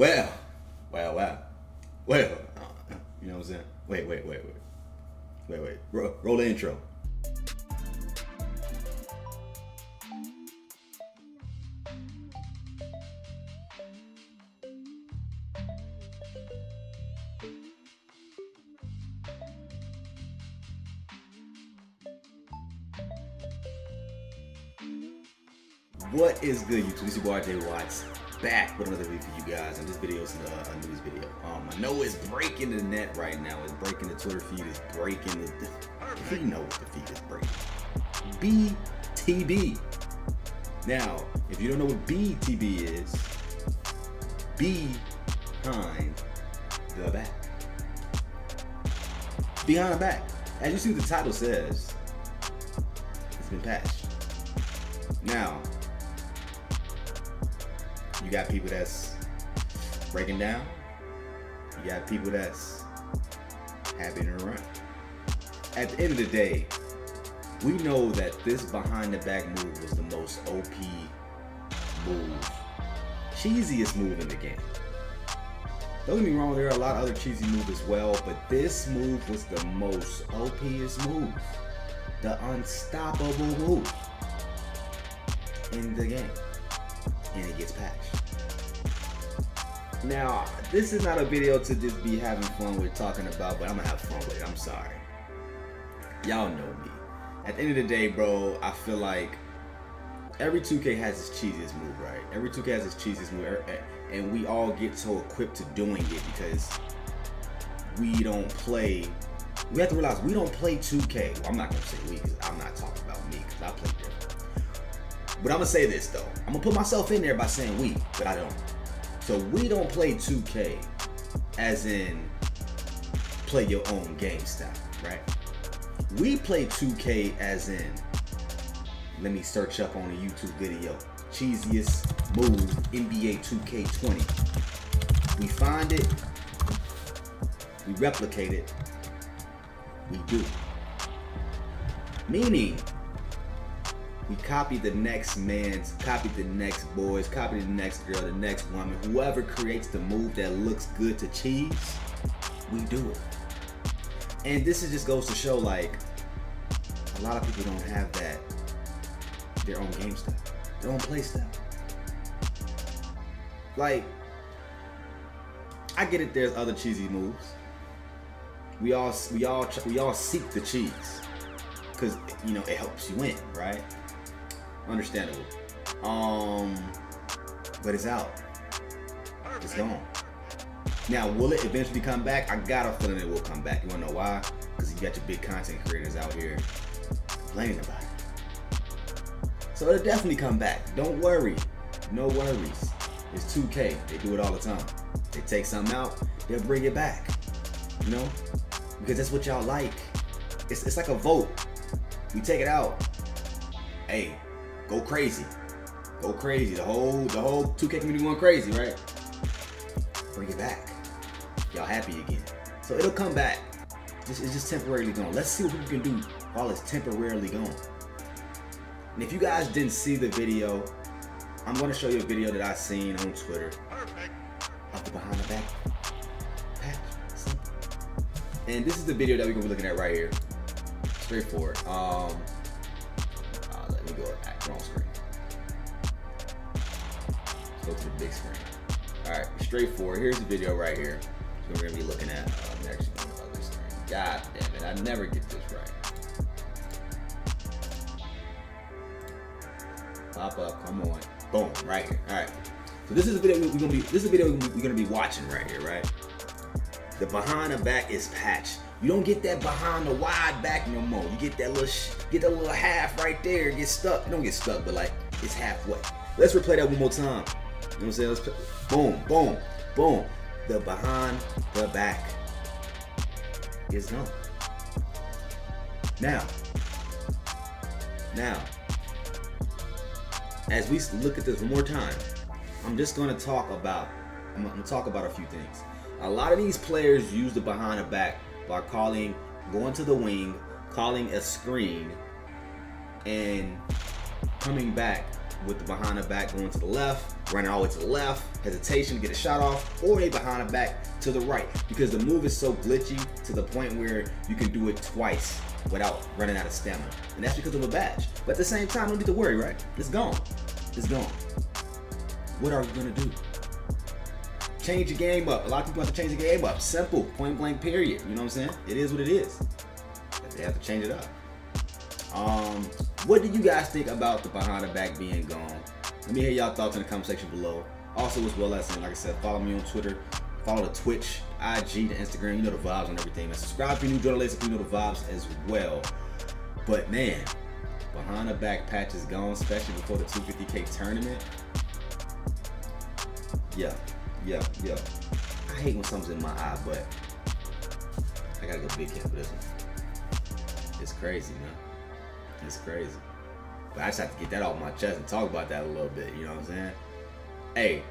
Well, well, well, well. Uh, you know what I'm saying? Wait, wait, wait, wait, wait, wait. Roll, roll the intro. What is good, YouTube? This is your boy RJ Watts back with another video for you guys. And this video is uh, a news video. Um, I know it's breaking the net right now. It's breaking the Twitter feed. It's breaking the. the know what the feed is breaking. BTB. Now, if you don't know what BTB is, behind the back. Behind the back. As you see, the title says it's been patched. Now, you got people that's breaking down. You got people that's happy to run. At the end of the day, we know that this behind the back move was the most OP move, cheesiest move in the game. Don't get me wrong, there are a lot of other cheesy moves as well, but this move was the most OPest move. The unstoppable move in the game. And it gets patched. Now, this is not a video to just be having fun with talking about, but I'm gonna have fun with it. I'm sorry. Y'all know me. At the end of the day, bro, I feel like every 2K has its cheesiest move, right? Every 2K has its cheesiest move, er, er, and we all get so equipped to doing it because we don't play. We have to realize we don't play 2K. Well, I'm not gonna say we because I'm not talking about me because I play. But I'm gonna say this though. I'm gonna put myself in there by saying we, but I don't. So we don't play 2K as in play your own game style, right? We play 2K as in let me search up on a YouTube video. Cheesiest move NBA 2K20. We find it, we replicate it, we do. Meaning we copy the next man's, copy the next boys, copy the next girl, the next woman, whoever creates the move that looks good to cheese, we do it. And this is just goes to show like a lot of people don't have that their own game style, their own play style. Like, I get it. There's other cheesy moves. We all we all we all seek the cheese because you know it helps you win, right? Understandable. Um, but it's out. It's gone. Now, will it eventually come back? I got a feeling it will come back. You wanna know why? Because you got your big content creators out here complaining about it. So it'll definitely come back. Don't worry. No worries. It's 2K. They do it all the time. They take something out, they'll bring it back. You know? Because that's what y'all like. It's, it's like a vote. We take it out. Hey, go crazy. Go crazy. The whole the whole 2K community going crazy, right? Bring it back. Y'all happy again. So it'll come back. Just, it's just temporarily gone. Let's see what we can do while it's temporarily gone. And if you guys didn't see the video, I'm going to show you a video that I seen on Twitter of the behind the back patch. And this is the video that we're going to be looking at right here. Straightforward. Um, go to the big screen. All right, straightforward. Here's the video right here. So we're gonna be looking at. Uh, on the other screen. God damn it! I never get this right. Pop up. Come on. Boom. Right here. All right. So this is a video we're gonna be. This is a video we're gonna be watching right here. Right. The behind the back is patched. You don't get that behind the wide back no more. You get that little, get that little half right there. Get stuck. You don't get stuck, but like it's halfway. Let's replay that one more time. You know what I'm saying? Boom, boom, boom. The behind the back is gone. Now, now, as we look at this one more time, I'm just going to talk about. I'm to talk about a few things. A lot of these players use the behind the back by calling, going to the wing, calling a screen, and coming back with the behind the back going to the left, running all the way to the left, hesitation to get a shot off, or they behind the back to the right because the move is so glitchy to the point where you can do it twice without running out of stamina. And that's because of a badge. But at the same time, don't need to worry, right? It's gone. It's gone. What are we gonna do? Change your game up. A lot of people have to change the game up. Simple, point blank, period. You know what I'm saying? It is what it is. But they have to change it up. Um, what do you guys think about the behind the back being gone? Let me hear y'all thoughts in the comment section below. Also, as well as, like I said, follow me on Twitter, follow the Twitch, IG, the Instagram. You know the vibes and everything. And subscribe if you're new journalist if you know the vibes as well. But man, behind the back patch is gone, especially before the 250k tournament. Yeah, yeah, yeah. I hate when something's in my eye, but I gotta go big hit for this one. It's crazy, man. It's crazy. But I just have to get that off my chest and talk about that a little bit, you know what I'm saying? Hey.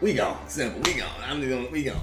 We gone. Simple. We gone. I'm just gonna we gone.